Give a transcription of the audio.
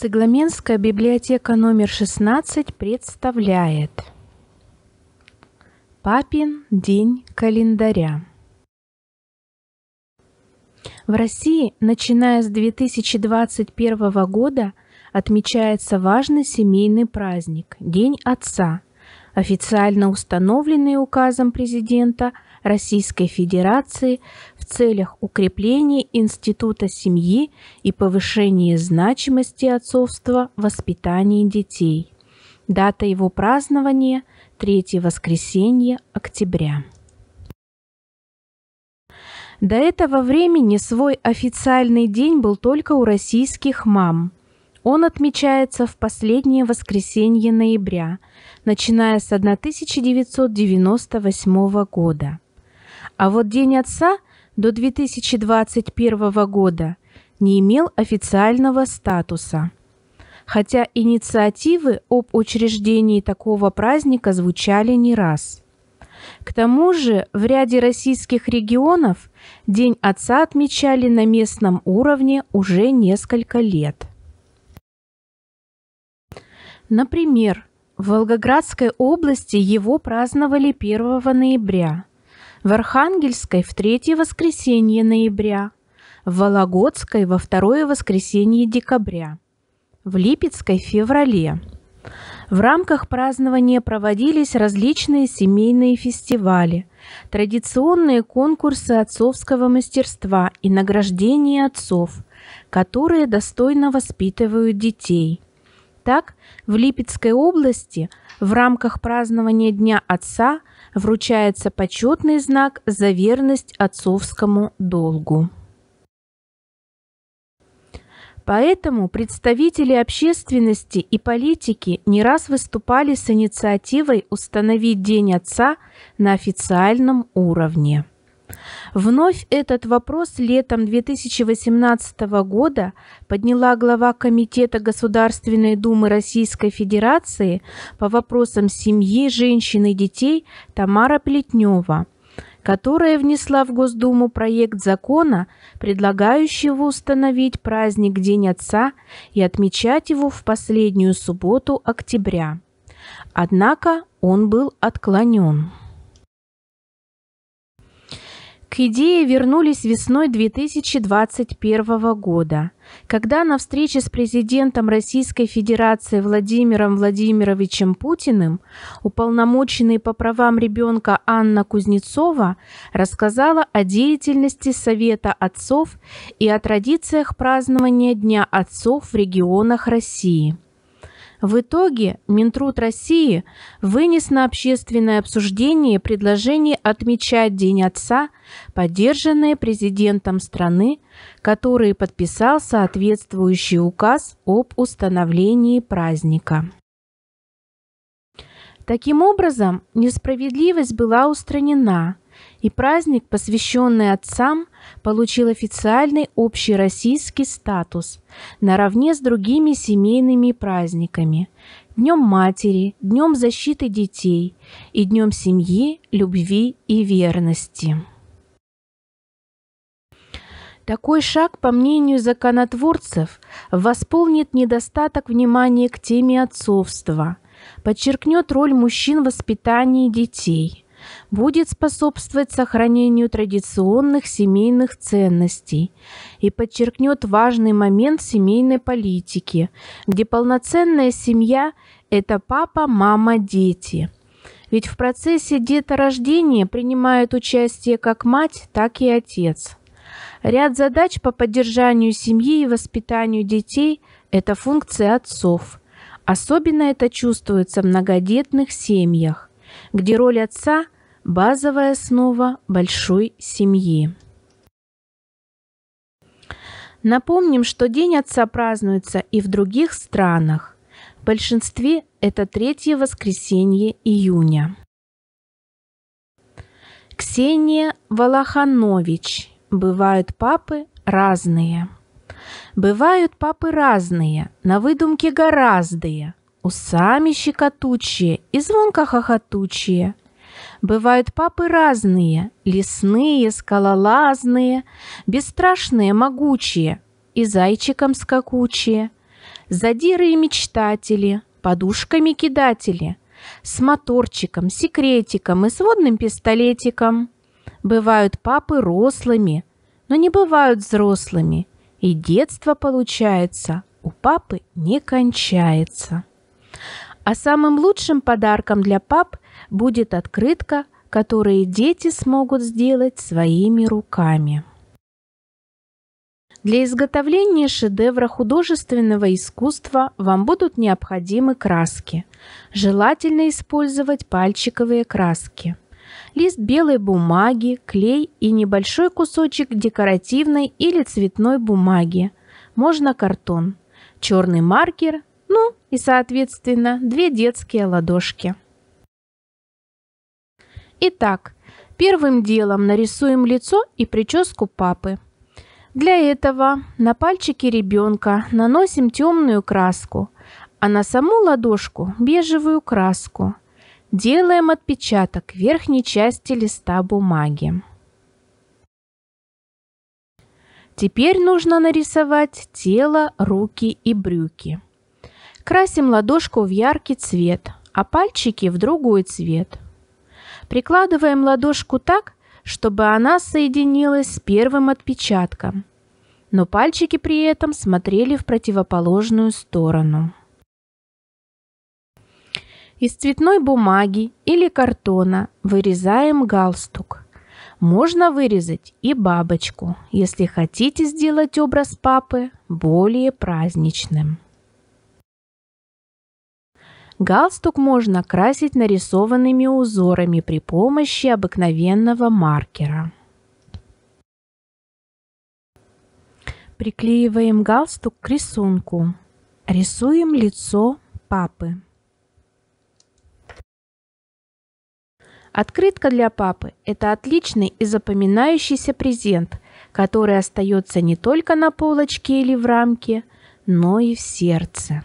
Цыгламенская библиотека номер 16 представляет Папин день календаря. В России, начиная с 2021 года, отмечается важный семейный праздник – День Отца, официально установленный указом президента Российской Федерации в целях укрепления института семьи и повышения значимости отцовства в воспитании детей. Дата его празднования – третье воскресенье октября. До этого времени свой официальный день был только у российских мам. Он отмечается в последнее воскресенье ноября, начиная с 1998 года. А вот День Отца до 2021 года не имел официального статуса. Хотя инициативы об учреждении такого праздника звучали не раз. К тому же в ряде российских регионов День Отца отмечали на местном уровне уже несколько лет. Например, в Волгоградской области его праздновали 1 ноября – в Архангельской в третье воскресенье ноября, в Вологодской во второе воскресенье декабря, в Липецкой в феврале. В рамках празднования проводились различные семейные фестивали, традиционные конкурсы отцовского мастерства и награждение отцов, которые достойно воспитывают детей. Так, в Липецкой области в рамках празднования Дня Отца вручается почетный знак за верность отцовскому долгу. Поэтому представители общественности и политики не раз выступали с инициативой установить День Отца на официальном уровне. Вновь этот вопрос летом 2018 года подняла глава Комитета Государственной Думы Российской Федерации по вопросам семьи, женщин и детей Тамара Плетнева, которая внесла в Госдуму проект закона, предлагающего установить праздник День Отца и отмечать его в последнюю субботу октября. Однако он был отклонен. К идее вернулись весной 2021 года, когда на встрече с президентом Российской Федерации Владимиром Владимировичем Путиным уполномоченный по правам ребенка Анна Кузнецова рассказала о деятельности Совета отцов и о традициях празднования Дня отцов в регионах России – в итоге Минтруд России вынес на общественное обсуждение предложение отмечать День Отца, поддержанное президентом страны, который подписал соответствующий указ об установлении праздника. Таким образом, несправедливость была устранена, и праздник, посвященный отцам, получил официальный общероссийский статус наравне с другими семейными праздниками – Днем Матери, Днем защиты детей и Днем семьи, любви и верности. Такой шаг, по мнению законотворцев, восполнит недостаток внимания к теме отцовства, подчеркнет роль мужчин в воспитании детей – будет способствовать сохранению традиционных семейных ценностей и подчеркнет важный момент семейной политики, где полноценная семья – это папа, мама, дети. Ведь в процессе деторождения принимают участие как мать, так и отец. Ряд задач по поддержанию семьи и воспитанию детей – это функции отцов. Особенно это чувствуется в многодетных семьях, где роль отца – Базовая основа большой семьи. Напомним, что День Отца празднуется и в других странах. В большинстве это третье воскресенье июня. Ксения Волоханович. Бывают папы разные. Бывают папы разные, на выдумке гораздые, усами щекотучие и звонко хохотучие – Бывают папы разные, лесные, скалолазные, бесстрашные, могучие и зайчиком скакучие. задиры и мечтатели, подушками-кидатели, с моторчиком, секретиком и сводным пистолетиком. Бывают папы рослыми, но не бывают взрослыми, и детство, получается, у папы не кончается. А самым лучшим подарком для пап будет открытка, которую дети смогут сделать своими руками. Для изготовления шедевра художественного искусства вам будут необходимы краски. Желательно использовать пальчиковые краски. Лист белой бумаги, клей и небольшой кусочек декоративной или цветной бумаги. Можно картон. Черный маркер, ну и, соответственно, две детские ладошки. Итак, первым делом нарисуем лицо и прическу папы. Для этого на пальчики ребенка наносим темную краску, а на саму ладошку бежевую краску. Делаем отпечаток верхней части листа бумаги. Теперь нужно нарисовать тело, руки и брюки. Красим ладошку в яркий цвет, а пальчики в другой цвет. Прикладываем ладошку так, чтобы она соединилась с первым отпечатком, но пальчики при этом смотрели в противоположную сторону. Из цветной бумаги или картона вырезаем галстук. Можно вырезать и бабочку, если хотите сделать образ папы более праздничным. Галстук можно красить нарисованными узорами при помощи обыкновенного маркера. Приклеиваем галстук к рисунку. Рисуем лицо папы. Открытка для папы – это отличный и запоминающийся презент, который остается не только на полочке или в рамке, но и в сердце.